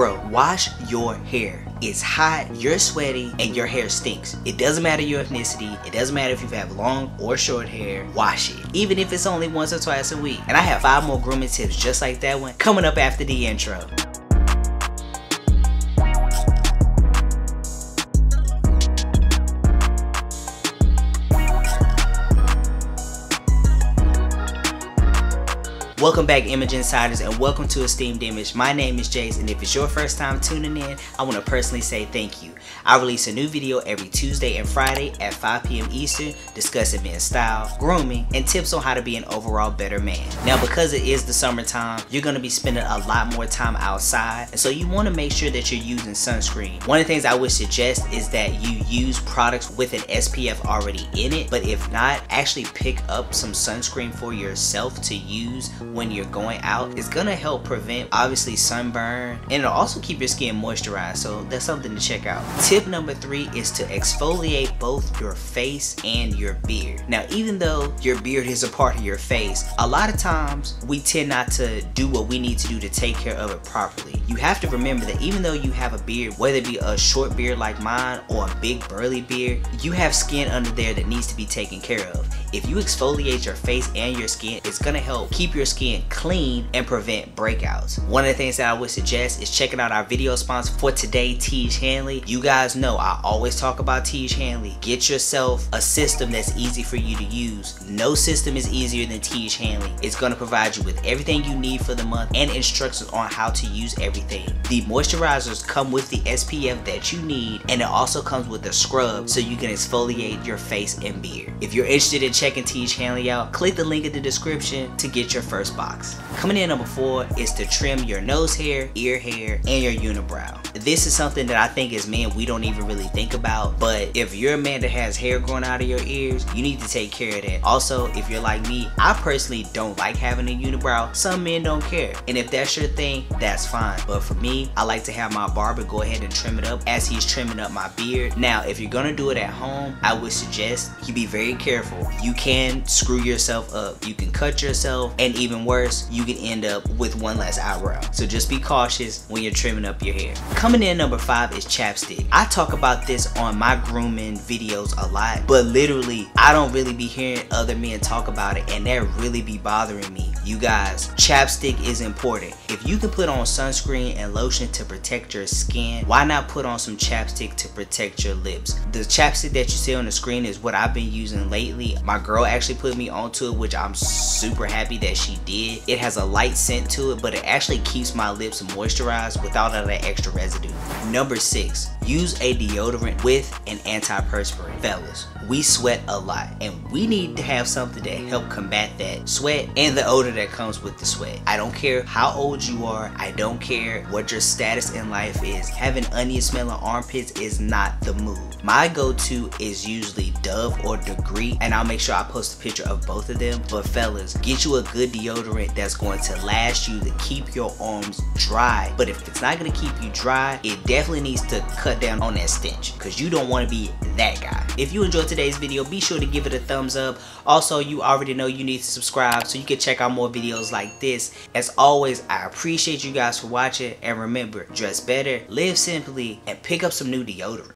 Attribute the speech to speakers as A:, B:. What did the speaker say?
A: Bro, wash your hair. It's hot, you're sweaty, and your hair stinks. It doesn't matter your ethnicity. It doesn't matter if you have long or short hair. Wash it. Even if it's only once or twice a week. And I have five more grooming tips just like that one coming up after the intro. Welcome back Image Insiders and welcome to Esteemed Image. My name is Jace and if it's your first time tuning in, I want to personally say thank you. I release a new video every Tuesday and Friday at 5 p.m. Eastern discussing men's style, grooming, and tips on how to be an overall better man. Now because it is the summertime, you're going to be spending a lot more time outside and so you want to make sure that you're using sunscreen. One of the things I would suggest is that you use products with an SPF already in it, but if not, actually pick up some sunscreen for yourself to use when you're going out. It's gonna help prevent obviously sunburn and it'll also keep your skin moisturized. So that's something to check out. Tip number three is to exfoliate both your face and your beard. Now, even though your beard is a part of your face, a lot of times we tend not to do what we need to do to take care of it properly. You have to remember that even though you have a beard, whether it be a short beard like mine or a big burly beard, you have skin under there that needs to be taken care of. If you exfoliate your face and your skin, it's gonna help keep your skin clean and prevent breakouts. One of the things that I would suggest is checking out our video sponsor for today, Tiege Hanley. You guys know I always talk about Tiege Hanley. Get yourself a system that's easy for you to use. No system is easier than Tiege Hanley. It's gonna provide you with everything you need for the month and instructions on how to use everything. The moisturizers come with the SPF that you need and it also comes with a scrub so you can exfoliate your face and beard. If you're interested in checking Tiege Hanley out, click the link in the description to get your first box. Coming in number four is to trim your nose hair, ear hair, and your unibrow. This is something that I think as men we don't even really think about, but if you're a man that has hair growing out of your ears, you need to take care of that. Also, if you're like me, I personally don't like having a unibrow. Some men don't care. And if that's your thing, that's fine. But for me, I like to have my barber go ahead and trim it up as he's trimming up my beard. Now, if you're gonna do it at home, I would suggest you be very careful. You you can screw yourself up. You can cut yourself, and even worse, you can end up with one less eyebrow. So just be cautious when you're trimming up your hair. Coming in number five is chapstick. I talk about this on my grooming videos a lot, but literally, I don't really be hearing other men talk about it, and that really be bothering me. You guys, chapstick is important. If you can put on sunscreen and lotion to protect your skin, why not put on some chapstick to protect your lips? The chapstick that you see on the screen is what I've been using lately. My girl actually put me onto it, which I'm super happy that she did. It has a light scent to it, but it actually keeps my lips moisturized without all that extra residue. Number six, use a deodorant with an antiperspirant. Fellas, we sweat a lot and we need to have something to help combat that sweat and the odor that comes with the sweat. I don't care how old you are, I don't care what your status in life is. Having onion smelling armpits is not the move. My go-to is usually Dove or Degree and I'll make sure I post a picture of both of them. But fellas, get you a good deodorant that's going to last you to keep your arms dry. But if it's not going to keep you dry, it definitely needs to cut down on that stench because you don't want to be that guy. If you enjoyed today's video, be sure to give it a thumbs up. Also, you already know you need to subscribe so you can check out more videos like this. As always, I appreciate you guys for watching and remember, dress better, live simply, and pick up some new deodorant.